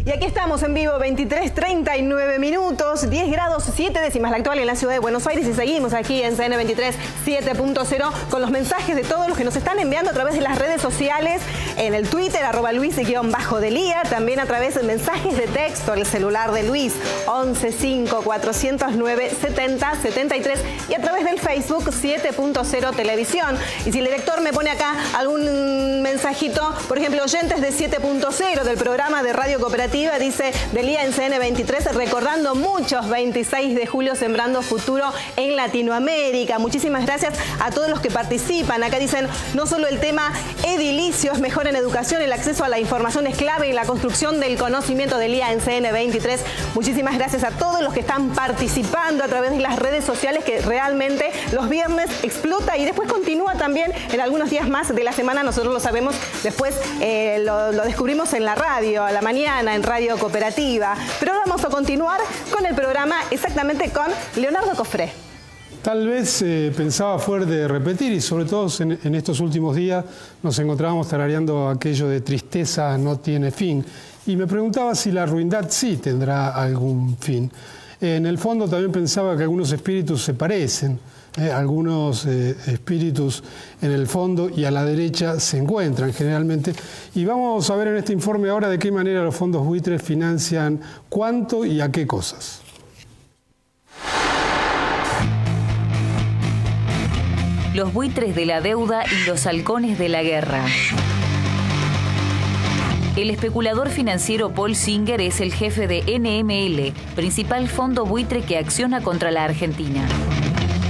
Y aquí estamos en vivo, 23, 39 minutos, 10 grados 7 décimas la actual en la ciudad de Buenos Aires y seguimos aquí en CN23 7.0 con los mensajes de todos los que nos están enviando a través de las redes sociales, en el Twitter, arroba Luis-Delía, también a través de mensajes de texto, el celular de Luis, 115 409 70 73 y a través del Facebook 7.0 Televisión. Y si el director me pone acá algún mensajito, por ejemplo, oyentes de 7.0 del programa de Radio Cooperativa, dice Delía en CN23, recordando muchos 26 de julio Sembrando Futuro en Latinoamérica. Muchísimas gracias a todos los que participan. Acá dicen, no solo el tema edilicio es mejor en educación, el acceso a la información es clave en la construcción del conocimiento Delía en CN23. Muchísimas gracias a todos los que están participando a través de las redes sociales que realmente los viernes explota y después continúa también en algunos días más de la semana. Nosotros lo sabemos, después eh, lo, lo descubrimos en la radio, a la mañana, en Radio Cooperativa. Pero vamos a continuar con el programa exactamente con Leonardo Cofré. Tal vez eh, pensaba fuerte repetir y sobre todo en, en, estos últimos días nos encontrábamos tarareando aquello de tristeza no tiene fin y me preguntaba si la ruindad sí tendrá algún fin. En el fondo también pensaba que algunos espíritus se parecen, eh, algunos eh, espíritus en el fondo y a la derecha se encuentran generalmente. Y vamos a ver en este informe ahora de qué manera los fondos buitres financian cuánto y a qué cosas. Los buitres de la deuda y los halcones de la guerra. El especulador financiero Paul Singer es el jefe de NML, principal fondo buitre que acciona contra la Argentina.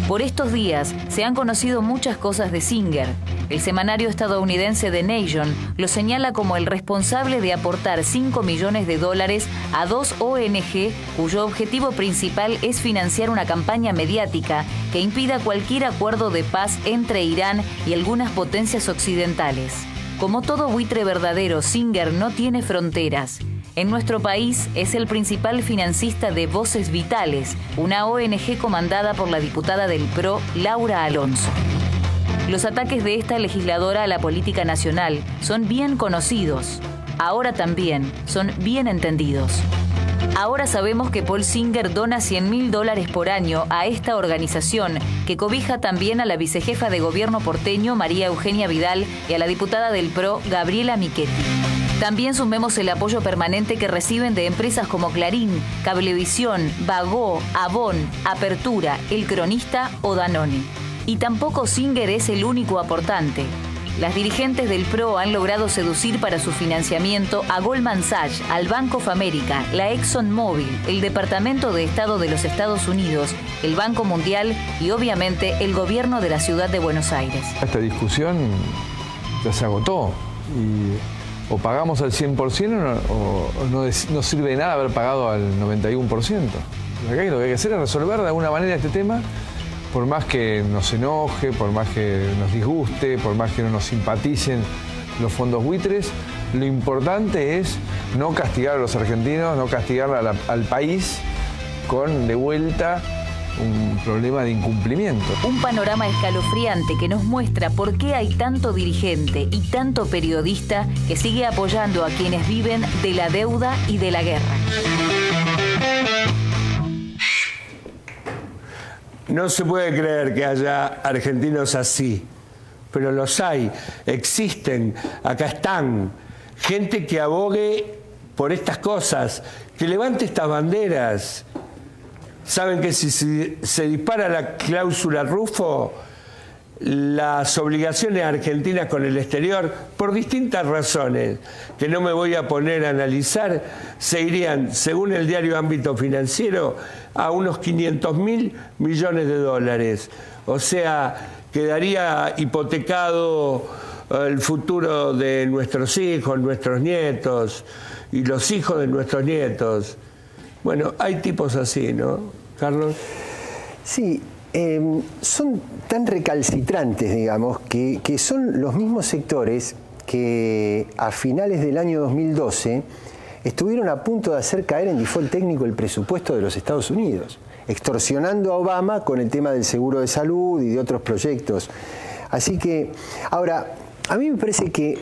Por estos días se han conocido muchas cosas de Singer. El semanario estadounidense The Nation lo señala como el responsable de aportar 5 millones de dólares a dos ONG cuyo objetivo principal es financiar una campaña mediática que impida cualquier acuerdo de paz entre Irán y algunas potencias occidentales. Como todo buitre verdadero, Singer no tiene fronteras. En nuestro país es el principal financista de Voces Vitales, una ONG comandada por la diputada del PRO, Laura Alonso. Los ataques de esta legisladora a la política nacional son bien conocidos. Ahora también son bien entendidos. Ahora sabemos que Paul Singer dona 100 mil dólares por año a esta organización, que cobija también a la vicejefa de gobierno porteño, María Eugenia Vidal, y a la diputada del PRO, Gabriela Michetti. También sumemos el apoyo permanente que reciben de empresas como Clarín, Cablevisión, Vagó, Avon, Apertura, El Cronista o Danone. Y tampoco Singer es el único aportante. Las dirigentes del PRO han logrado seducir para su financiamiento a Goldman Sachs, al Bank of America, la ExxonMobil, el Departamento de Estado de los Estados Unidos, el Banco Mundial y obviamente el gobierno de la ciudad de Buenos Aires. Esta discusión ya se agotó y o pagamos al 100% o no, no, sirve de nada haber pagado al 91%. Acá lo que hay que hacer es resolver de alguna manera este tema por más que nos enoje, por más que nos disguste, por más que no nos simpaticen los fondos buitres, lo importante es no castigar a los argentinos, no castigar al país con de vuelta un problema de incumplimiento. Un panorama escalofriante que nos muestra por qué hay tanto dirigente y tanto periodista que sigue apoyando a quienes viven de la deuda y de la guerra. No se puede creer que haya argentinos así, pero los hay, existen, acá están. Gente que abogue por estas cosas, que levante estas banderas. Saben que si se, dispara la cláusula Rufo, las obligaciones argentinas con el exterior, por distintas razones que no me voy a poner a analizar, se irían, según el diario Ámbito Financiero, a unos 500 mil millones de dólares. O sea, quedaría hipotecado eh, el futuro de nuestros hijos, nuestros nietos y los hijos de nuestros nietos. Bueno, hay tipos así, ¿no, Carlos? Sí, em, son tan recalcitrantes, digamos, que, que son los mismos sectores que a finales del año 2012 estuvieron a punto de hacer caer en default técnico el presupuesto de los Estados Unidos, extorsionando a Obama con el tema del seguro de salud y de otros proyectos. Así que, ahora, a mí me parece que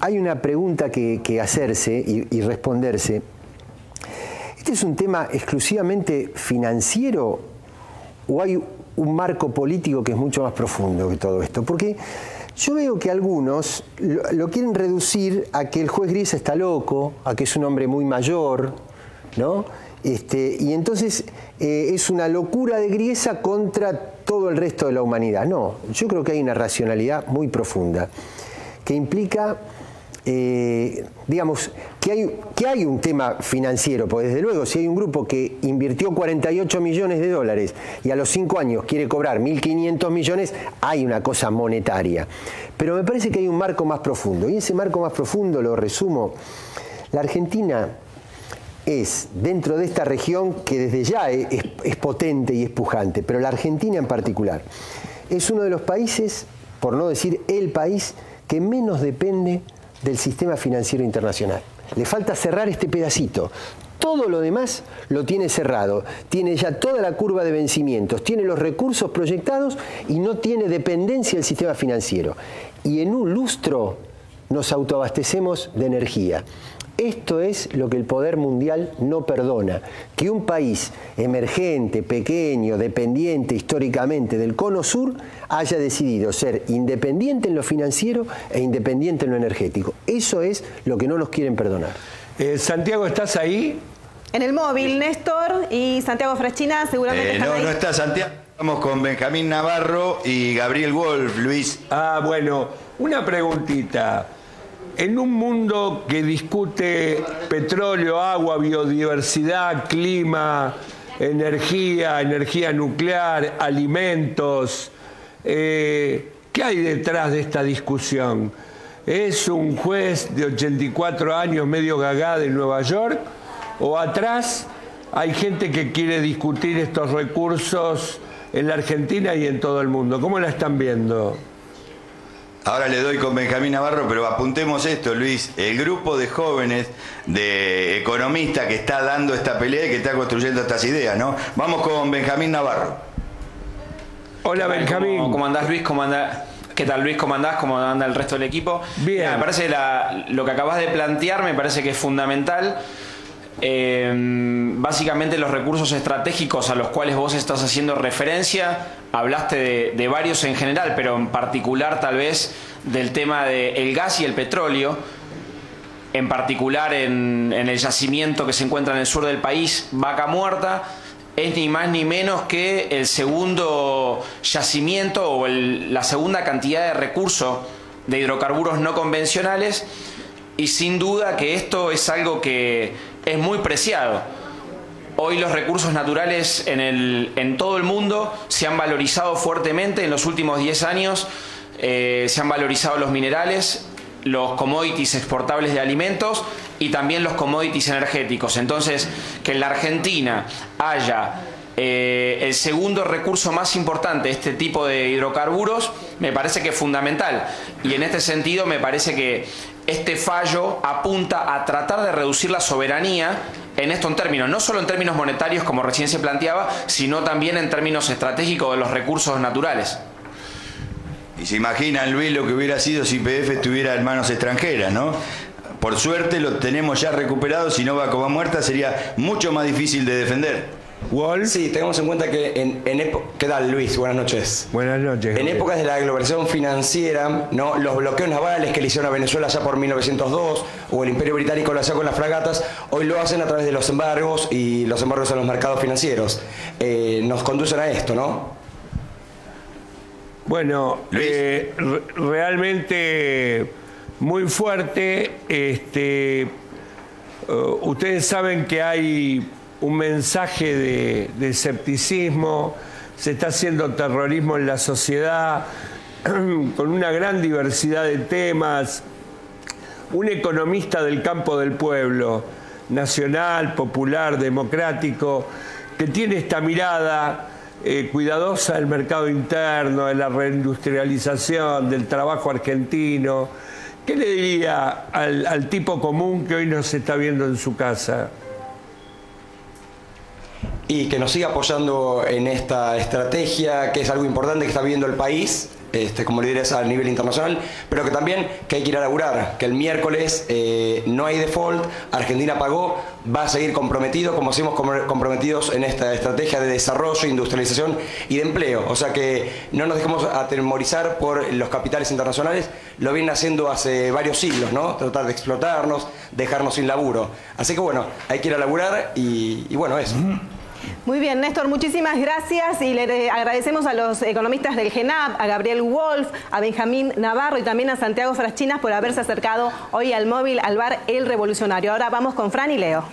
hay una pregunta que, hacerse y, responderse. ¿Este es un tema exclusivamente financiero o hay un marco político que es mucho más profundo que todo esto? Porque yo veo que algunos lo, quieren reducir a que el juez Gris está loco, a que es un hombre muy mayor, ¿no? Este, y entonces eh, es una locura de Griesa contra todo el resto de la humanidad. No, yo creo que hay una racionalidad muy profunda que implica eh, digamos, que hay, que hay un tema financiero, porque desde luego si hay un grupo que invirtió 48 millones de dólares y a los 5 años quiere cobrar 1.500 millones, hay una cosa monetaria. Pero me parece que hay un marco más profundo, y ese marco más profundo, lo resumo, la Argentina es, dentro de esta región que desde ya es, es potente y es pujante, pero la Argentina en particular, es uno de los países, por no decir el país, que menos depende del sistema financiero internacional. Le falta cerrar este pedacito. Todo lo demás lo tiene cerrado, tiene ya toda la curva de vencimientos, tiene los recursos proyectados y no tiene dependencia del sistema financiero. Y en un lustro nos autoabastecemos de energía. Esto es lo que el poder mundial no perdona, que un país emergente, pequeño, dependiente históricamente del cono sur haya decidido ser independiente en lo financiero e independiente en lo energético. Eso es lo que no nos quieren perdonar. Eh, Santiago, ¿estás ahí? En el móvil, Néstor y Santiago Frechina seguramente eh, no, no está Santiago. Estamos con Benjamín Navarro y Gabriel Wolf, Luis. Ah, bueno, una preguntita. En un mundo que discute petróleo, agua, biodiversidad, clima, energía, energía nuclear, alimentos, eh, ¿qué hay detrás de esta discusión? ¿Es un juez de 84 años medio gagá de Nueva York? ¿O atrás hay gente que quiere discutir estos recursos en la Argentina y en todo el mundo? ¿Cómo la están viendo? Ahora le doy con Benjamín Navarro, pero apuntemos esto, Luis. El grupo de jóvenes, de economistas que está dando esta pelea y que está construyendo estas ideas, ¿no? Vamos con Benjamín Navarro. Hola, Benjamín. ¿Cómo, andás, Luis? ¿Cómo andás? ¿Qué tal Luis? ¿Cómo andás? ¿Cómo anda el resto del equipo? Bien. me parece que lo que acabas de plantear me parece que es fundamental. Em, básicamente los recursos estratégicos a los cuales vos estás haciendo referencia, hablaste de, varios en general, pero en particular tal vez del tema del gas y el petróleo, en particular en, el yacimiento que se encuentra en el sur del país, Vaca Muerta, es ni más ni menos que el segundo yacimiento o la segunda cantidad de recursos de hidrocarburos no convencionales y sin duda que esto es algo que es muy preciado. Hoy los recursos naturales en, el, en todo el mundo se han valorizado fuertemente en los últimos 10 años. Eh, se han valorizado los minerales, los commodities exportables de alimentos y también los commodities energéticos. Entonces, que en la Argentina haya eh, el segundo recurso más importante, este tipo de hidrocarburos, me parece que es fundamental. Y en este sentido me parece que este fallo apunta a tratar de reducir la soberanía en esto en términos, no solo en términos monetarios como recién se planteaba, sino también en términos estratégicos de los recursos naturales. Y se imaginan, Luis, lo que hubiera sido si IPF estuviera en manos extranjeras, ¿no? Por suerte lo tenemos ya recuperado, si no va como muerta sería mucho más difícil de defender. Sí, tengamos en cuenta que en, en ¿Qué tal, Luis? Buenas noches. Buenas noches. En épocas de la globalización financiera, ¿no? los bloqueos navales que le hicieron a Venezuela ya por 1902, o el Imperio Británico lo hacía con las fragatas, hoy lo hacen a través de los embargos y los embargos en los mercados financieros. Eh, nos conducen a esto, ¿no? Bueno, eh, realmente muy fuerte. Este, uh, ustedes saben que hay un mensaje de, escepticismo, se está haciendo terrorismo en la sociedad con una gran diversidad de temas. Un economista del campo del pueblo, nacional, popular, democrático, que tiene esta mirada eh, cuidadosa del mercado interno, de la reindustrialización, del trabajo argentino. ¿Qué le diría al tipo común que hoy nos está viendo en su casa? Y que nos siga apoyando en esta estrategia, que es algo importante que está viviendo el país, este, como líderes a nivel internacional, pero que también que hay que ir a laburar, que el miércoles eh, no hay default, Argentina pagó, va a seguir comprometido, como seguimos comprometidos en esta estrategia de desarrollo, industrialización y de empleo. O sea que no nos dejemos atemorizar por los capitales internacionales, lo vienen haciendo hace varios siglos, ¿no? Tratar de explotarnos, dejarnos sin laburo. Así que bueno, hay que ir a laburar y, y bueno, eso. Muy bien, Néstor, muchísimas gracias y le agradecemos a los economistas del GENAP, a Gabriel Wolf, a Benjamín Navarro y también a Santiago Fraschinas por haberse acercado hoy al móvil al bar El Revolucionario. Ahora vamos con Fran y Leo.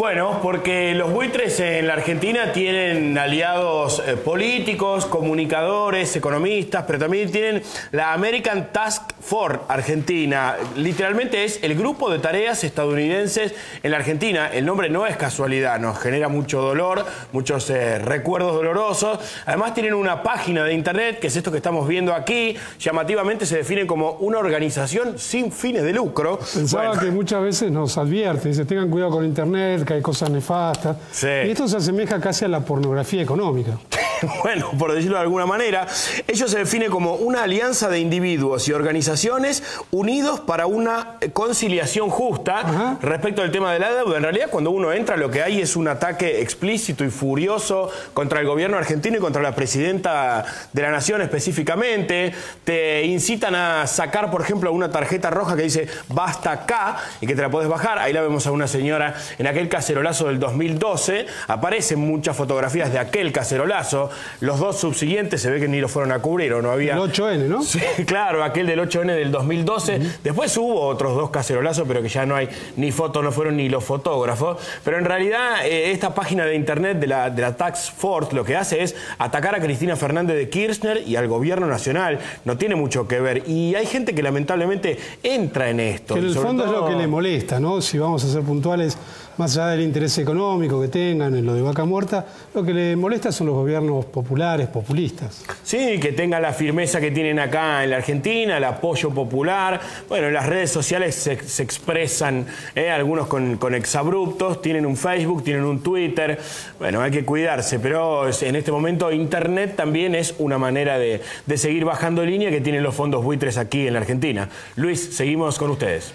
Bueno, porque los buitres en la Argentina tienen aliados eh, políticos, comunicadores, economistas, pero también tienen la American Task Force Argentina. Literalmente es el grupo de tareas estadounidenses en la Argentina. El nombre no es casualidad, nos genera mucho dolor, muchos eh, recuerdos dolorosos. Además tienen una página de internet, que es esto que estamos viendo aquí. Llamativamente se define como una organización sin fines de lucro. Pensaba que muchas veces nos advierte, dice, tengan cuidado con internet, hay cosas nefastas. Y esto se asemeja casi a la pornografía económica. bueno, por decirlo de alguna manera, ello se define como una alianza de individuos y organizaciones unidos para una conciliación justa respecto al tema de la deuda. En realidad, cuando uno entra, lo que hay es un ataque explícito y furioso contra el gobierno argentino y contra la presidenta de la nación específicamente. Te incitan a sacar, por ejemplo, una tarjeta roja que dice basta acá y que te la puedes bajar. Ahí la vemos a una señora en aquel cacerolazo del 2012. Aparecen muchas fotografías de aquel cacerolazo los dos subsiguientes se ve que ni lo fueron a cubrir o no había. El 8N, ¿no? Sí, claro, aquel del 8N del 2012. Después hubo otros dos cacerolazos, pero que ya no hay ni fotos, no fueron ni los fotógrafos. Pero en realidad, eh, esta página de internet de la, de la Tax Force lo que hace es atacar a Cristina Fernández de Kirchner y al gobierno nacional. No tiene mucho que ver. Y hay gente que lamentablemente entra en esto. Que en el fondo es lo que le molesta, ¿no? Si vamos a ser puntuales más allá del interés económico que tengan en lo de vaca muerta, lo que le molesta son los gobiernos populares, populistas. Sí, que tengan la firmeza que tienen acá en la Argentina, el apoyo popular. Bueno, en las redes sociales se, expresan, ¿eh? algunos con, exabruptos, tienen un Facebook, tienen un Twitter. Bueno, hay que cuidarse, pero en este momento Internet también es una manera de, de seguir bajando línea que tienen los fondos buitres aquí en la Argentina. Luis, seguimos con ustedes.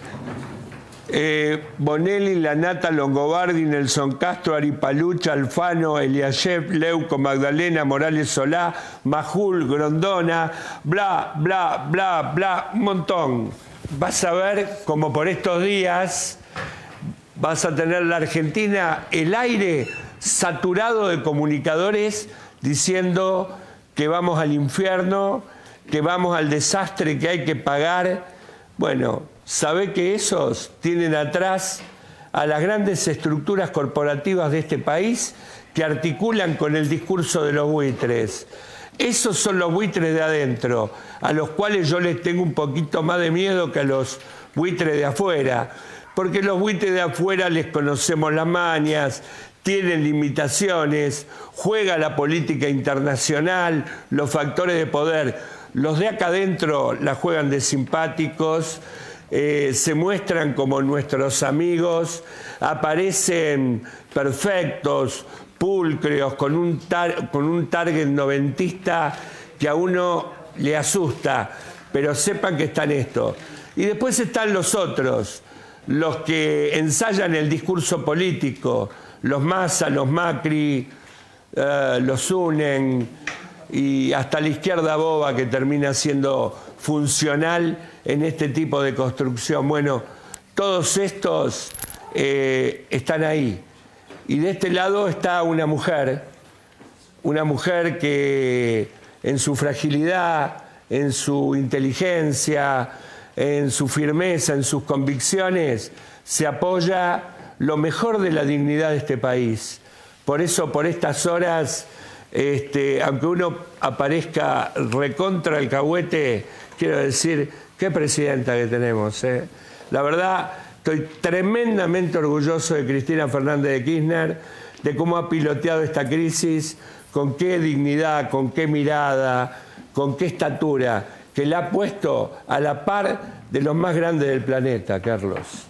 Eh, Bonelli, Lanata, Longobardi, Nelson Castro, Aripalucha, Alfano, Eliashev, Leuco, Magdalena, Morales Solá, Majul, Grondona, bla, bla, bla, bla, un montón. Vas a ver como por estos días vas a tener la Argentina el aire saturado de comunicadores diciendo que vamos al infierno, que vamos al desastre que hay que pagar. Bueno, sabe que esos tienen atrás a las grandes estructuras corporativas de este país que articulan con el discurso de los buitres. Esos son los buitres de adentro, a los cuales yo les tengo un poquito más de miedo que a los buitres de afuera, porque los buitres de afuera les conocemos las mañas, tienen limitaciones, juega la política internacional, los factores de poder. Los de acá adentro la juegan de simpáticos, eh, se muestran como nuestros amigos, aparecen perfectos, pulcreos, con un, con un target noventista que a uno le asusta, pero sepan que están esto. Y después están los otros, los que ensayan el discurso político, los Massa, los Macri, eh, los unen y hasta la izquierda boba que termina siendo funcional en este tipo de construcción. Bueno, todos estos eh, están ahí. Y de este lado está una mujer, una mujer que en su fragilidad, en su inteligencia, en su firmeza, en sus convicciones, se apoya lo mejor de la dignidad de este país. Por eso, por estas horas, este, aunque uno aparezca recontra el cahuete, quiero decir, qué presidenta que tenemos. ¿eh? La verdad, estoy tremendamente orgulloso de Cristina Fernández de Kirchner, de cómo ha piloteado esta crisis, con qué dignidad, con qué mirada, con qué estatura, que la ha puesto a la par de los más grandes del planeta, Carlos.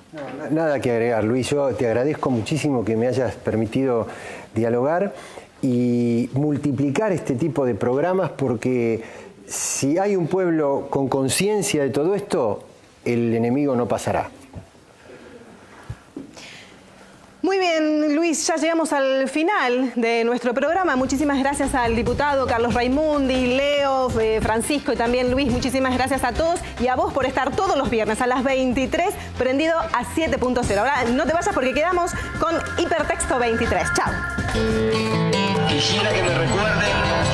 Nada que agregar, Luis. Yo te agradezco muchísimo que me hayas permitido dialogar y multiplicar este tipo de programas porque si hay un pueblo con conciencia de todo esto, el enemigo no pasará. Muy bien, Luis, ya llegamos al final de nuestro programa. Muchísimas gracias al diputado Carlos Raimundi, Leo, eh, Francisco y también Luis. Muchísimas gracias a todos y a vos por estar todos los viernes a las 23 prendido a 7.0. Ahora no te vayas porque quedamos con Hipertexto 23. Chao. Quisiera que me recuerden